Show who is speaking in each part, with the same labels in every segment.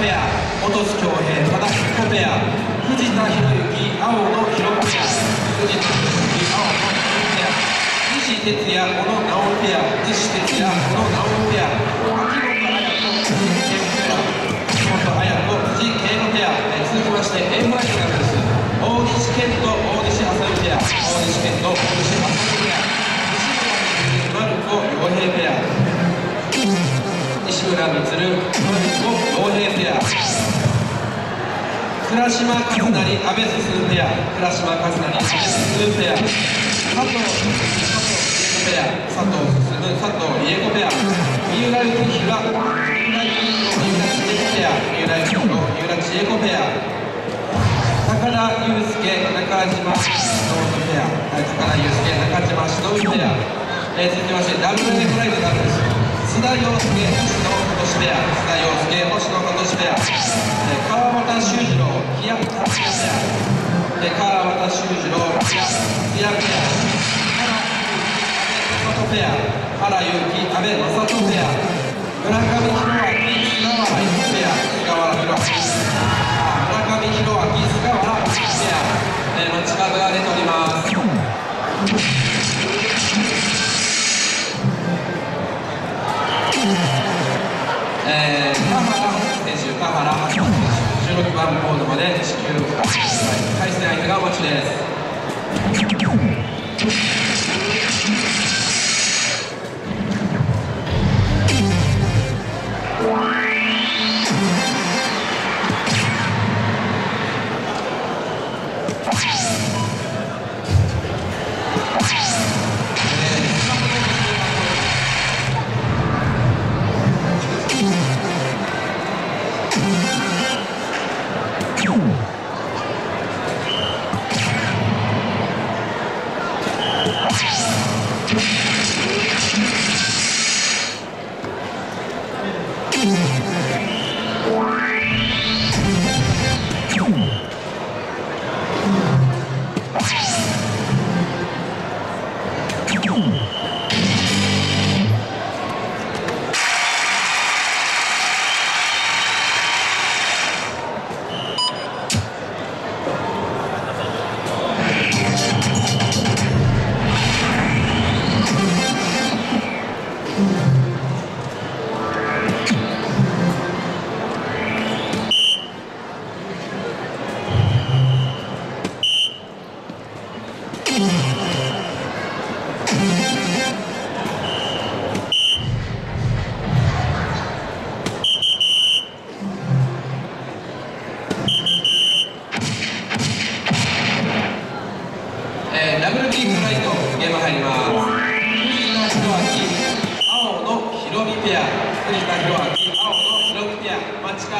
Speaker 1: ペア落とす恭平ただエツコペア藤田博之青の広ペア藤田博之青の広ペア西哲也小野直ペア西哲也小野直ペア秋元彩子藤井健ペア秋元彩子藤井慶吾ペア、続きまして M ワイドダブルス大西健と大西浅見ペア大西健と大西浅見ペア西村光マルコ陽平ペア。西村充マルコ陽平ペア倉島和成阿部進ペア倉島和成阿部進ペア佐藤佐藤ペア佐藤進佐藤理恵子ペア三浦幸宏三浦幸宏三浦千恵子ペア三浦幸宏三浦千恵子ペア高田祐介中島忍ペア高田祐介中島忍ペア、えー、続きましてダブルエフライトダブルス須田陽介星野今年ペア須田陽介星野今年ペア、川端修二郎木屋達也ペア、え、川端修二郎木屋達也ペア原ペア原祐希阿部正人ペア。村上弘明菅原一ペア菅原弘明上弘明菅原ペア、えー、街角が出ております。番ボードまで支給、対戦相手がお待ちです。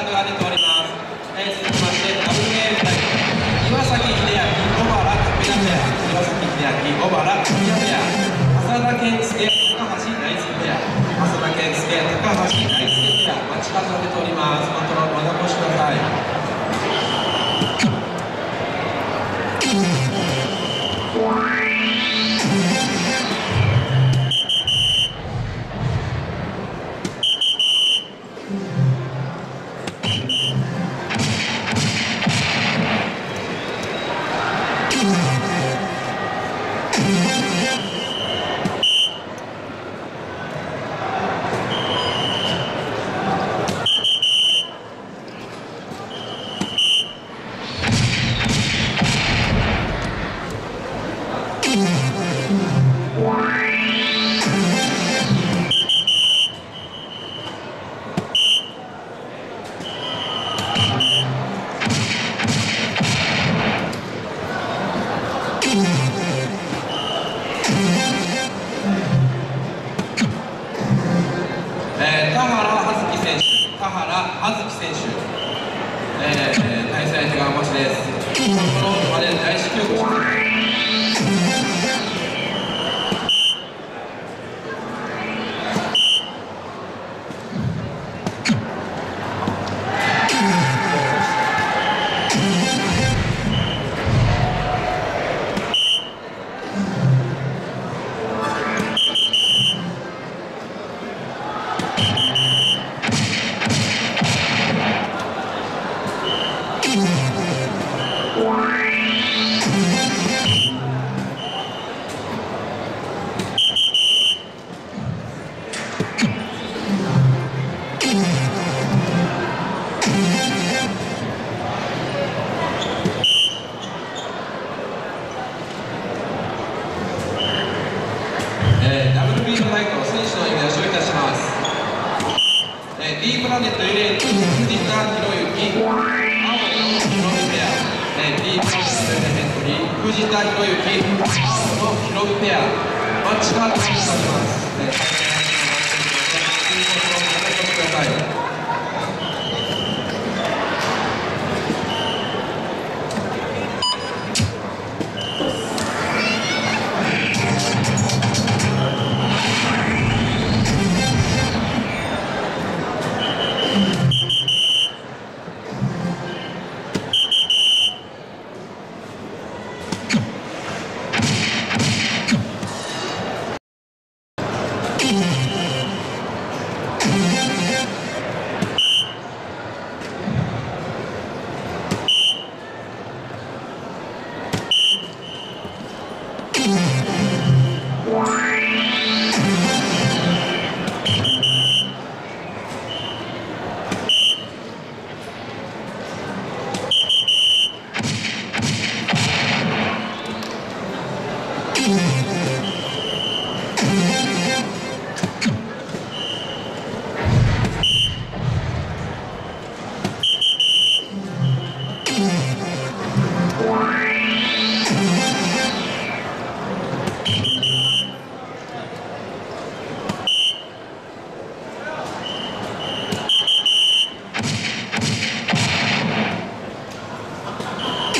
Speaker 1: カードが出ております、えー、続きまして対岩崎秀明小原宮ペア岩崎秀明小原宮ペア浅田健介高橋大輔ペア浅田健介高橋 えー、WB のライト選手の呼び出しをいたします、えー、D プラネットエレン藤田博之青野博美ペア、えー、D プラネットエレントに藤田博之青野博美ペアマッチパードを出します、えーください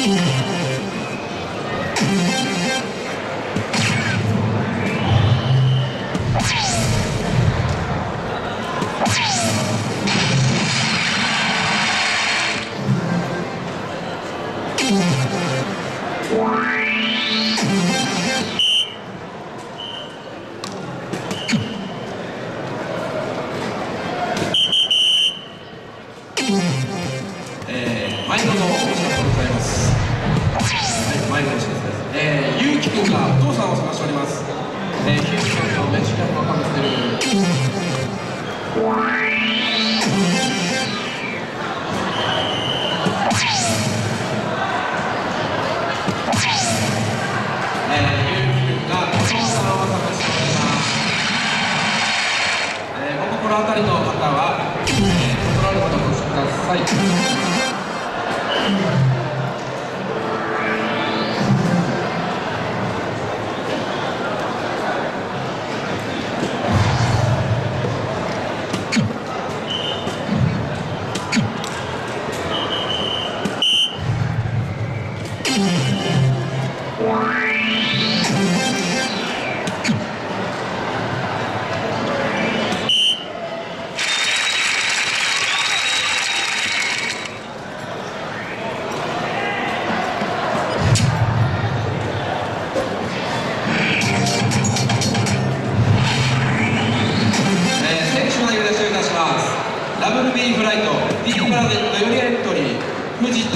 Speaker 1: Yeah. がお父さんを探しております、えー、ヒューストンのメジカルのカムステルこのりの方は、えー、トラルのご出荷ください。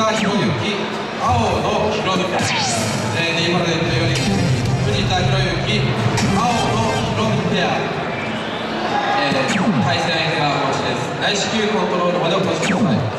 Speaker 1: 田博之、青野博之、に藤田博之、青野博之ペア、えー、対戦相手がお越しです。内視球コントロールまでお越しください。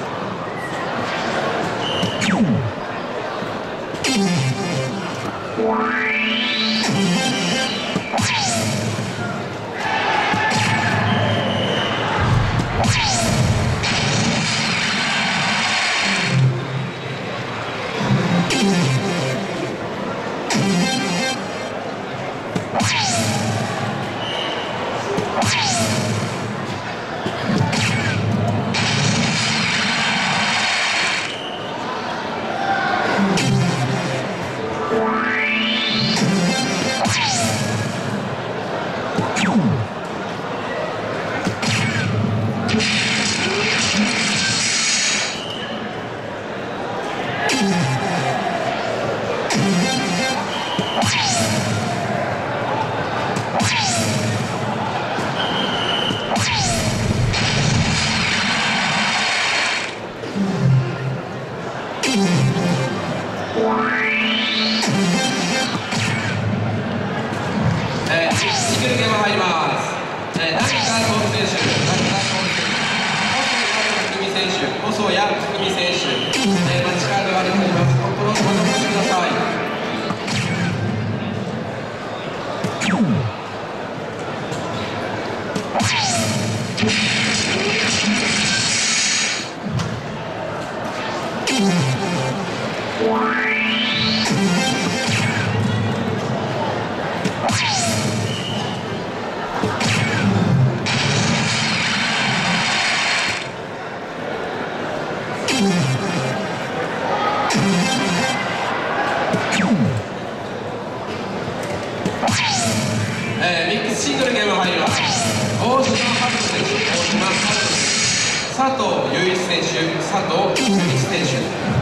Speaker 1: 選手佐藤一選手、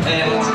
Speaker 1: えー、